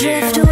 drift away